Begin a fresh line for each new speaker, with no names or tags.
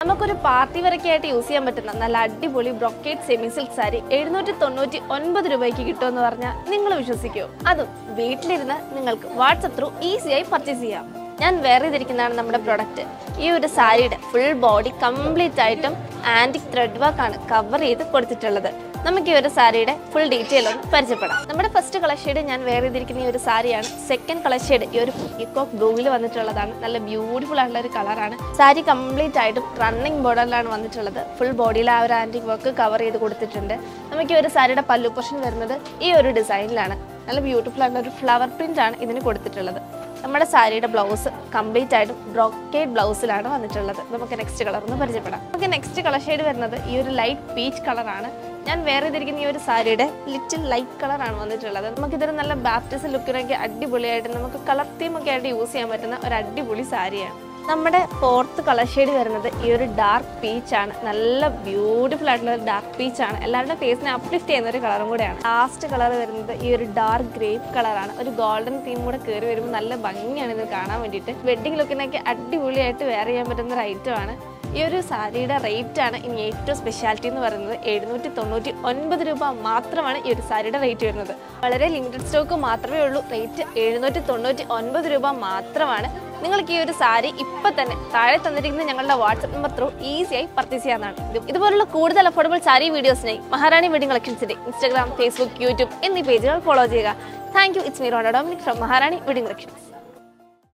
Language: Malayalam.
നമുക്കൊരു പാർട്ടി വരയ്ക്കായിട്ട് യൂസ് ചെയ്യാൻ പറ്റുന്ന നല്ല അടിപൊളി ബ്രൊക്കേറ്റ് സെമി സിൽക്ക് സാരി എഴുന്നൂറ്റി തൊണ്ണൂറ്റി ഒൻപത് രൂപയ്ക്ക് കിട്ടുമെന്ന് പറഞ്ഞാൽ നിങ്ങൾ വിശ്വസിക്കുമോ അതും വീട്ടിലിരുന്ന് നിങ്ങൾക്ക് വാട്സപ്പ് ത്രൂ ഈസിയായി പർച്ചേസ് ചെയ്യാം. ഞാൻ വേറെ ചെയ്തിരിക്കുന്നതാണ് നമ്മുടെ പ്രൊഡക്റ്റ് ഈ ഒരു സാരിയുടെ ഫുൾ ബോഡി കംപ്ലീറ്റ് ആയിട്ടും ആന്റിക് ത്രെഡ് വർക്കാണ് കവർ ചെയ്ത് കൊടുത്തിട്ടുള്ളത്. നമുക്ക് ഈ ഒരു സാരിയുടെ ഫുൾ ഡീറ്റെയിൽ ഒന്ന് പരിചയപ്പെടാം. നമ്മുടെ ഫസ്റ്റ് കളർ ഞാൻ വേറെ ചെയ്തിരിക്കുന്ന ഈ ഒരു സാരിയാണ്. സെക്കൻഡ് കളർ ഈ ഒരു പീക്കോക്ക് ബ്ലൂവിൽ വന്നിട്ടുള്ളതാണ്. നല്ല ബ്യൂട്ടിഫുൾ ആയിട്ടുള്ള ഒരു കളറാണ് സാരി കംപ്ലീറ്റ് ആയിട്ടും റണ്ണിങ് ബോർഡറിലാണ് വന്നിട്ടുള്ളത്. ഫുൾ ബോഡിയിൽ ആ ഒരു ആന്റിക് വർക്ക് കവർ ചെയ്ത് കൊടുത്തിട്ടുണ്ട്. നമുക്ക് ഈ ഒരു സാരിയുടെ പല്ലു പോർഷൻ വരുന്നത് ഈ ഒരു ഡിസൈനിലാണ് നല്ല ബ്യൂട്ടിഫുൾ ആയിട്ടുള്ള ഒരു ഫ്ലവർ പ്രിന്റ് ആണ് ഇതിന് കൊടുത്തിട്ടുള്ളത്. നമ്മുടെ സാരിയുടെ ബ്ലൗസ് കംപ്ലീറ്റ് ആയിട്ടും ബ്രോക്കേഡ് ബ്ലൗസിലാണ് വന്നിട്ടുള്ളത്. നമുക്ക് നെക്സ്റ്റ് കളർ ഒന്ന് പരിചയപ്പെടാം. നമുക്ക് നെക്സ്റ്റ് കളർ ഷെയ്ഡ് വരുന്നത് ഈ ഒരു ലൈറ്റ് പീച്ച് കളറാണ് ഞാൻ വേറെ ഇതിരിക്കുന്ന ഈ ഒരു സാരിയുടെ ലിറ്റിൽ ലൈറ്റ് കളറാണ് വന്നിട്ടുള്ളത്. നമുക്കിതൊരു നല്ല ബാപ്റ്റിസം ലുക്കിനൊക്കെ അടിപൊളിയായിട്ട് നമുക്ക് കളർ തീമൊക്കെ ആയിട്ട് യൂസ് ചെയ്യാൻ പറ്റുന്ന ഒരു അടിപൊളി സാരിയാണ്. നമ്മുടെ ഫോർത്ത് കളർ ഷെയ്ഡ് വരുന്നത് ഈ ഒരു ഡാർക്ക് പീച്ച് ആണ്. നല്ല ബ്യൂട്ടിഫുൾ ആയിട്ടുള്ള ഒരു ഡാർക്ക് പീച്ച് ആണ്. എല്ലാവരുടെ ഫേസിനെ അപ്ലിഫ്റ്റ് ചെയ്യുന്ന ഒരു കളറും കൂടെയാണ്. ലാസ്റ്റ് കളർ വരുന്നത് ഈ ഒരു ഡാർക്ക് ഗ്രേപ്പ് കളറാണ് ഒരു ഗോൾഡൻ തീം കൂടെ കയറി വരുമ്പോൾ നല്ല ഭംഗിയാണ് ഇത് കാണാൻ വേണ്ടിയിട്ട്. വെഡിങ് ലുക്കിനൊക്കെ അടിപൊളിയായിട്ട് വെയർ ചെയ്യാൻ പറ്റുന്ന ഒരു ഐറ്റമാണ് ഈ ഒരു സാരിയുടെ റേറ്റ് ആണ് ഇനി ഏറ്റവും സ്പെഷ്യാലിറ്റി എന്ന് പറയുന്നത് എഴുന്നൂറ്റി തൊണ്ണൂറ്റി ഒൻപത് രൂപ മാത്രമാണ് ഈ ഒരു സാരിയുടെ റേറ്റ് വരുന്നത്. വളരെ ലിമിറ്റഡ് സ്റ്റോക്ക് മാത്രമേ ഉള്ളൂ. റേറ്റ് എഴുന്നൂറ്റി തൊണ്ണൂറ്റി ഒൻപത് രൂപ മാത്രമാണ്. നിങ്ങൾക്ക് ഈ ഒരു സാരി ഇപ്പൊ തന്നെ താഴെ തന്നിരിക്കുന്ന ഞങ്ങളുടെ വാട്സപ്പ് നമ്പർ ത്രൂ ഈസിയായി പർച്ചേസ് ചെയ്യാനാണ് ഇതുപോലുള്ള കൂടുതൽ അഫോർഡബിൾ സാരി വീഡിയോസിനായി മഹാറാണി വെഡിങ് കളക്ഷൻസിന്റെ ഇൻസ്റ്റാഗ്രാം ഫേസ്ബുക്ക് യൂട്യൂബ് എന്നീ പേജുകൾ ഫോളോ ചെയ്യുക. Thank you it's me Rona Dominic from Maharani wedding collections